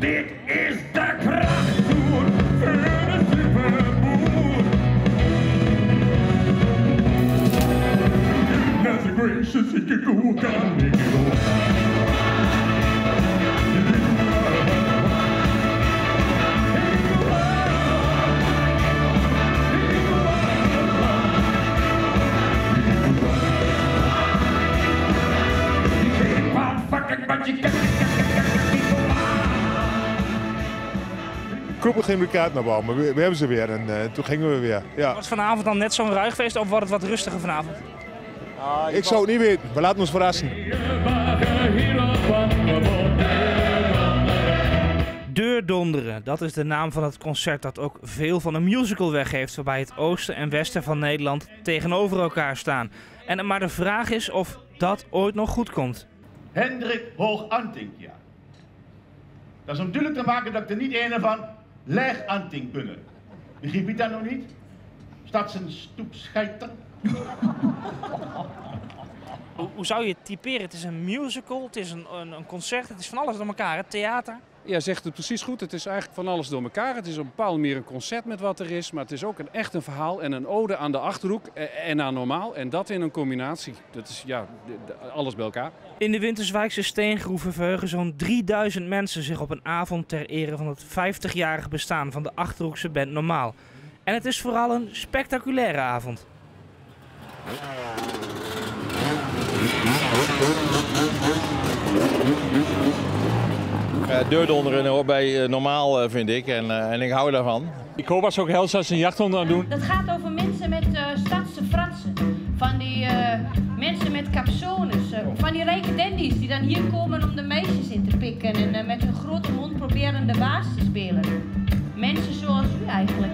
This is de krachttoer voor de the gracious, can go, God. Kroepen ging de kaart naar bal, maar we, we hebben ze weer en eh, toen gingen we weer. Ja. Was vanavond dan net zo'n ruigfeest of wordt het wat rustiger vanavond? Ik zou het niet weten, we laten ons verrassen. Deurdonderen, dat is de naam van het concert dat ook veel van een musical weggeeft, waarbij het oosten en westen van Nederland tegenover elkaar staan. En maar de vraag is of dat ooit nog goed komt. Hendrik Hoog-Anting, ja. Dat is om duidelijk te maken dat ik er niet een van leg Anting ben. Begrijp je dat nog niet? Staat zijn stoepscheiter? Hoe, hoe zou je het typeren? Het is een musical, het is een, een, een concert, het is van alles door elkaar, het theater. Ja, zegt het precies goed. Het is eigenlijk van alles door elkaar. Het is op een bepaalde manier een concert met wat er is. Maar het is ook een, echt een verhaal en een ode aan de Achterhoek eh, en aan normaal. En dat in een combinatie. Dat is ja, alles bij elkaar. In de Winterswijkse steengroeven verheugen zo'n 3000 mensen zich op een avond ter ere van het 50-jarig bestaan van de Achterhoekse band Normaal. En het is vooral een spectaculaire avond. Deurdonderen hoort bij eh, normaal, eh, vind ik. En, eh, en ik hou daarvan. Ik hoop dat ze ook heel snel een jachthond aan doen. Dat gaat over mensen met eh, stadse fransen. Van die eh, mensen met capsones. eh, van die rijke dandies die dan hier komen om de meisjes in te pikken. En eh, met hun grote mond proberen de baas te spelen. Mensen zoals u eigenlijk.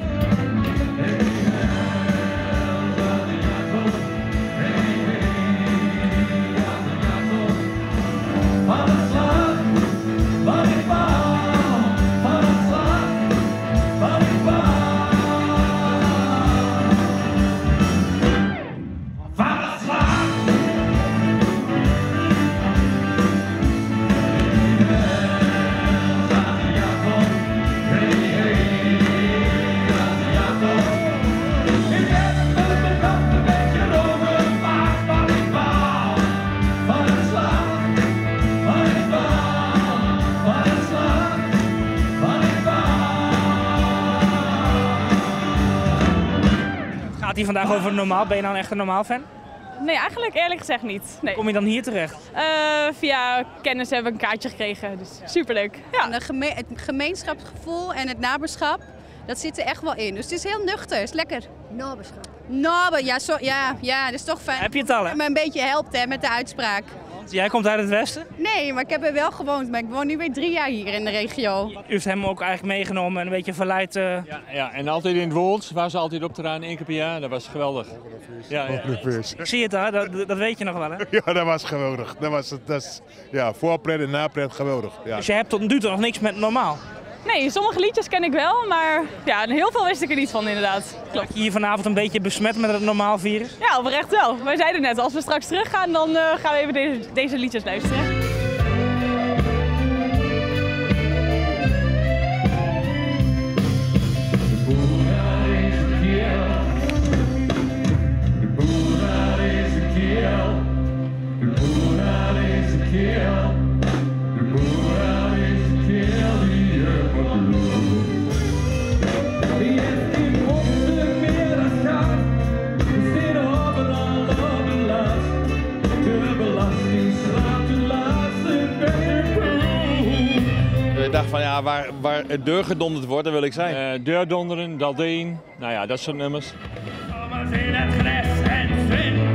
Gaat hier vandaag over normaal? Ben je nou een echte normaal fan? Nee, eigenlijk eerlijk gezegd niet. Nee. Kom je dan hier terecht? Eh, via kennis hebben we een kaartje gekregen, dus superleuk. Ja. En geme- het gemeenschapsgevoel en het naberschap, dat zit er echt wel in. Dus het is heel nuchter, het is lekker. Naberschap. Naber, ja, zo, ja, ja, dat is toch fijn. Heb je het al, hè? Dat me een beetje helpt hè, met de uitspraak. Jij komt uit het westen? Nee, maar ik heb er wel gewoond, maar ik woon nu weer drie jaar hier in de regio. U heeft hem ook eigenlijk meegenomen en een beetje verleid. eh, Ja, en altijd in het Wold waar ze altijd op te raden, één keer per jaar. Dat was geweldig. Ja, ja. Ik zie het daar, dat, dat weet je nog wel hè? Ja, dat was geweldig. Dat was, dat is, ja, voorpret en napret geweldig. Ja. Dus je hebt tot nu toe nog niks met normaal. Nee, sommige liedjes ken ik wel, maar ja, heel veel wist ik er niet van inderdaad. Klopt. Hier vanavond een beetje besmet met het normaal virus. Ja, oprecht wel. Wij zeiden net, als we straks teruggaan, dan eh, gaan we even deze, deze liedjes luisteren. waar, waar deur gedonderd wordt, dat wil ik zijn. Eh, uh, deur donderen, één nou ja, dat soort nummers. Thomas het gras en zin.